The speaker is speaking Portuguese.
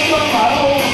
nosso farol